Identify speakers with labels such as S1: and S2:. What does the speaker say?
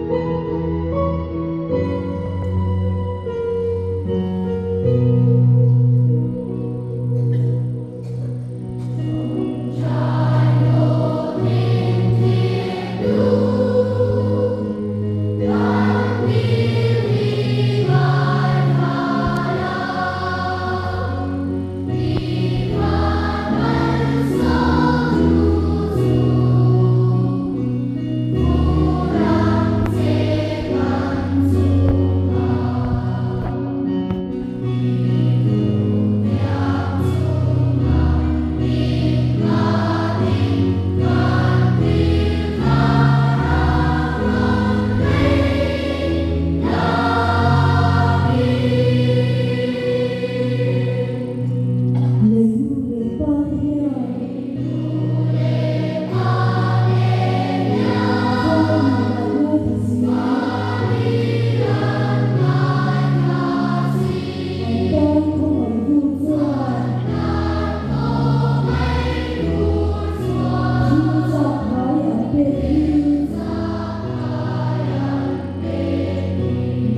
S1: you